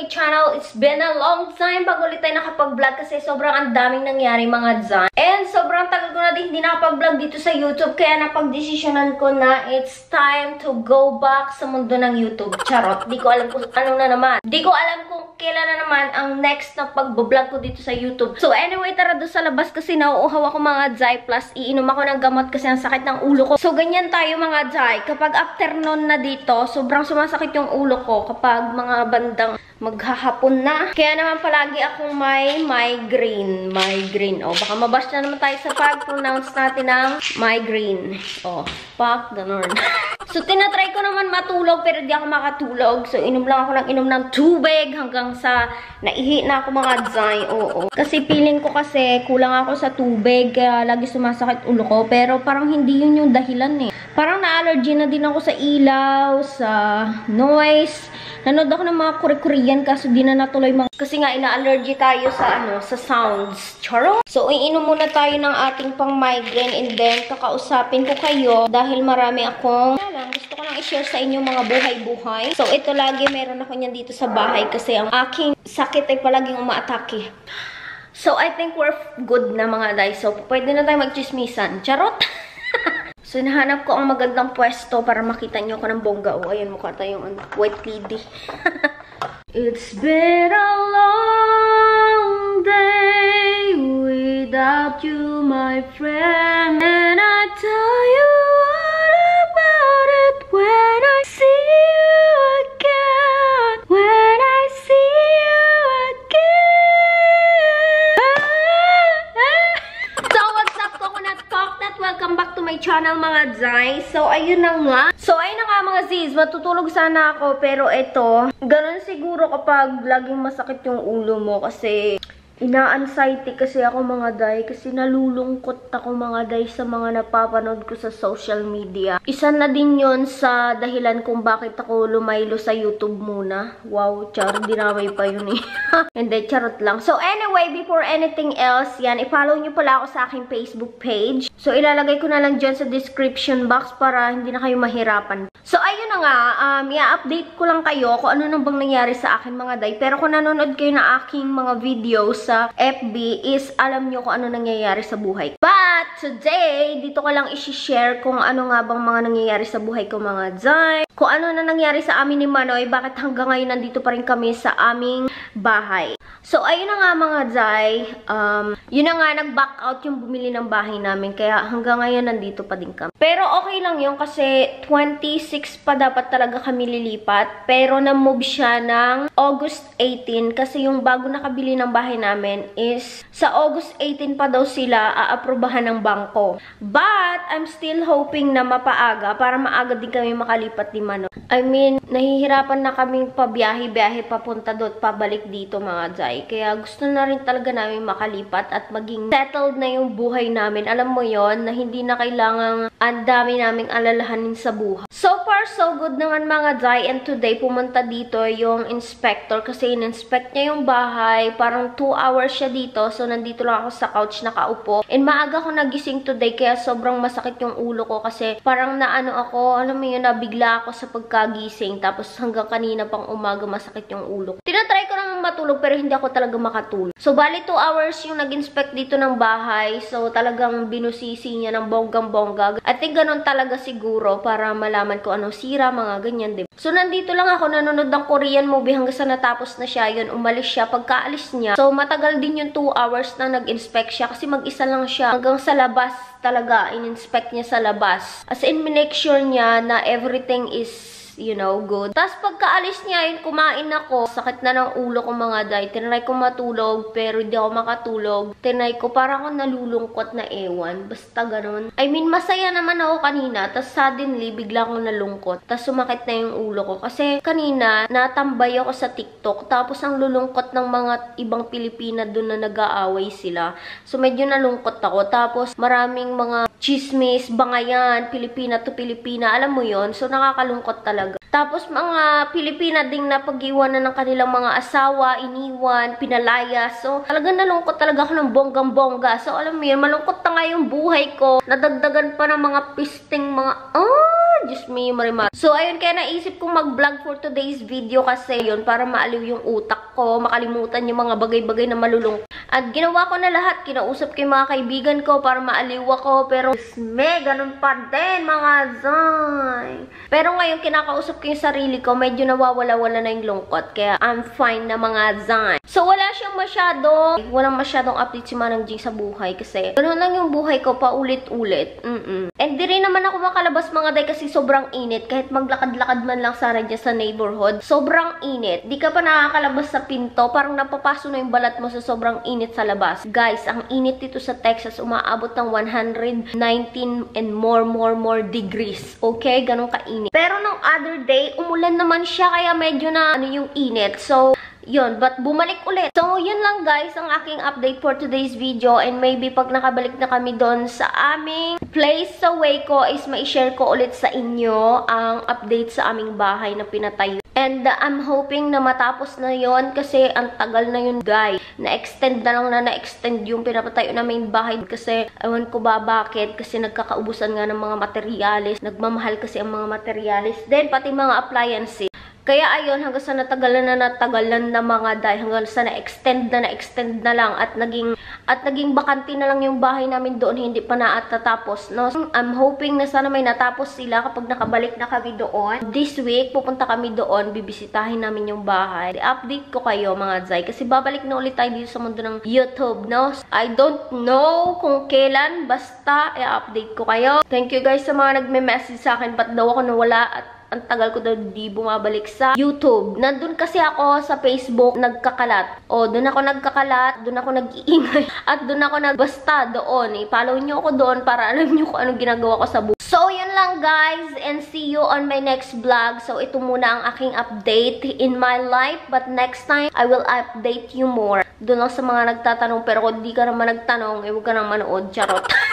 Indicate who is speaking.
Speaker 1: my channel. It's been a long time bago ulit tayo nakapag-vlog kasi sobrang ang daming nangyari mga dyan. And sobrang tagal ko na din hindi nakapag-vlog dito sa YouTube kaya napag-desisyonan ko na it's time to go back sa mundo ng YouTube. Charot. Di ko alam kung ano na naman. Di ko alam kung kailan na naman ang next na pag-vlog ko dito sa YouTube. So anyway, tara doon sa labas kasi nauuhaw ako mga Zai plus iinom ako ng gamot kasi ang sakit ng ulo ko. So ganyan tayo mga Zai. Kapag afternoon na dito, sobrang sumasakit yung ulo ko kapag mga bandang maghahapon na. Kaya naman palagi akong may migraine. Migraine. O, baka mabash na naman tayo sa pag-pronounce natin ng migraine. O, pak, ganun. so, tinatry ko naman matulog pero di ako makatulog. So, inom lang ako ng inom ng tubig hanggang sa naihi na ako mga dzay. Oo. Kasi feeling ko kasi kulang ako sa tubig kaya lagi sumasakit ulo ko. Pero parang hindi yun yung dahilan eh. Parang na-allergy na din ako sa ilaw, sa noise. Nanood ako ng mga kure-korean kaso di na natuloy mga... Kasi nga ina-allergy tayo sa ano, sa sounds. Charo? So, iinom muna tayo ng ating pang migraine and then kakausapin ko kayo dahil marami akong... Lang, gusto ko lang i-share sa inyo mga buhay-buhay. So, ito lagi meron ako niyan dito sa bahay kasi ang aking sakit ay palaging umaatake. So, I think we're good na mga guys. So, pwede na tayo magchismisan. Charot! So, nahanap ko ang magandang pwesto para makita nyo ako ng bongga. O, oh, ayan, mukha tayong ano, white lady. It's been a long day without you, my friend. Channel, mga Zay. So, ayun na nga. So, ayun na nga, mga Ziz. Matutulog sana ako, pero ito, ganun siguro kapag laging masakit yung ulo mo kasi ina-anxiety kasi ako mga day kasi nalulungkot ako mga day sa mga napapanood ko sa social media. Isa na din yon sa dahilan kung bakit ako lumaylo sa YouTube muna. Wow, char, dinamay pa yun eh. Hindi, charot lang. So anyway, before anything else, yan, i-follow nyo pala ako sa aking Facebook page. So ilalagay ko na lang dyan sa description box para hindi na kayo mahirapan. So ayun na nga, um, i-update ko lang kayo kung ano nang bang nangyari sa akin mga day. Pero kung nanonood kayo na aking mga videos sa FB is alam nyo kung ano nangyayari sa buhay. But today, dito ko lang isi-share kung ano nga bang mga nangyayari sa buhay ko mga Zay. Kung ano na nangyari sa amin ni Manoy, bakit hanggang ngayon nandito pa rin kami sa aming bahay. So, ayun na nga mga Zay, um, yun na nga, nag-back out yung bumili ng bahay namin. Kaya hanggang ngayon nandito pa din kami. Pero okay lang yun kasi 26 pa dapat talaga kami lilipat. Pero na-move siya ng August 18 kasi yung bago nakabili ng bahay namin is sa August 18 pa daw sila aaprobahan ng bangko. But, I'm still hoping na mapaaga para maaga din kami makalipat ni Mano. I mean, nahihirapan na kaming pabiyahe-biyahe papunta doon, pabalik dito mga Zay. Kaya gusto na rin talaga namin makalipat at maging settled na yung buhay namin. Alam mo yon na hindi na kailangang ang dami naming alalahanin sa buhay. So far, so good naman mga Zay. And today, pumunta dito yung inspector kasi in-inspect niya yung bahay. Parang 2 hours siya dito. So, nandito lang ako sa couch nakaupo. And maaga ako nagising today kaya sobrang masakit yung ulo ko kasi parang naano ako, alam mo yun, nabigla ako sa pagkagising. Tapos hanggang kanina pang umaga masakit yung ulo ko. Tinatry ko naman matulog pero hindi ako talaga makatulog. So, bali 2 hours yung nag-inspect dito ng bahay. So, talagang binusisi niya ng bonggang-bongga. I think ganun talaga siguro para malaman ko ano sira, mga ganyan, diba? So, nandito lang ako nanonood ng Korean movie hanggang sa natapos na siya. Yun, umalis siya. Pagkaalis niya, so matagal din yung 2 hours na nag-inspect siya kasi mag-isa lang siya hanggang sa labas talaga. In-inspect niya sa labas. As in, make sure niya na everything is you know, good. Tapos pagkaalis niya, yun, kumain ako. Sakit na ng ulo ko mga day. Tinry ko matulog, pero hindi ako makatulog. Tinry ko, parang ako nalulungkot na ewan. Basta ganun. I mean, masaya naman ako kanina. Tapos suddenly, bigla akong nalungkot. Tapos sumakit na yung ulo ko. Kasi kanina, natambay ako sa TikTok. Tapos ang lulungkot ng mga ibang Pilipina doon na nag-aaway sila. So medyo nalungkot ako. Tapos maraming mga chismis, bangayan, Pilipina to Pilipina. Alam mo yon So nakakalungkot talaga. Tapos mga Pilipina ding napag-iwanan ng kanilang mga asawa, iniwan, pinalaya. So talagang nalungkot talaga ako ng bonggang-bongga. So alam mo yun, malungkot na nga yung buhay ko. Nadagdagan pa ng mga pisting mga, ah, Diyos me, marimar. So, ayun, kaya naisip kong mag-vlog for today's video kasi yun, para maaliw yung utak ko, makalimutan yung mga bagay-bagay na malulung. At ginawa ko na lahat, kinausap ko yung mga kaibigan ko para maaliw ako, pero me, ganun pa din, mga zay. Pero ngayon, kinakausap ko yung sarili ko, medyo nawawala-wala na yung lungkot, kaya I'm fine na mga zay. So, wala siyang masyado, walang masyadong update si Manang Jing sa buhay kasi ganun lang yung buhay ko, paulit-ulit. Mm -mm. And di rin naman ako makalabas mga day kasi sobrang init. Kahit maglakad-lakad man lang sana dyan sa neighborhood, sobrang init. Di ka pa nakakalabas sa pinto, parang napapaso na yung balat mo sa sobrang init sa labas. Guys, ang init dito sa Texas, umaabot ng 119 and more, more, more degrees. Okay? Ganun kainit. Pero nung other day, umulan naman siya, kaya medyo na ano yung init. So, yun, but bumalik ulit. So, yun lang guys ang aking update for today's video and maybe pag nakabalik na kami doon sa aming place sa Waco is ma-share ko ulit sa inyo ang update sa aming bahay na pinatayo. And uh, I'm hoping na matapos na yon kasi ang tagal na yun guys. Na-extend na lang na na-extend yung pinapatayo namin bahay kasi ewan ko ba bakit kasi nagkakaubusan nga ng mga materialis. Nagmamahal kasi ang mga materialis. Then pati mga appliances. Kaya ayun, hanggang sa natagalan na natagalan na mga dahil hanggang sa na-extend na na-extend na lang at naging at naging bakante na lang yung bahay namin doon, hindi pa na at tatapos. No? I'm hoping na sana may natapos sila kapag nakabalik na kami doon. This week, pupunta kami doon, bibisitahin namin yung bahay. I-update ko kayo mga Zay kasi babalik na ulit tayo dito sa mundo ng YouTube, no? I don't know kung kailan, basta i-update ko kayo. Thank you guys sa mga nagme-message sa akin, ba't daw ako nawala at ang tagal ko daw di bumabalik sa YouTube. Nandun kasi ako sa Facebook nagkakalat. O, doon ako nagkakalat, doon ako nag-iingay, at doon ako nagbasta doon. I-follow nyo ako doon para alam nyo kung anong ginagawa ko sa buhay. So, yun lang guys, and see you on my next vlog. So, ito muna ang aking update in my life, but next time, I will update you more. Doon lang sa mga nagtatanong, pero kung di ka naman nagtanong, eh, huwag ka nang manood, charot.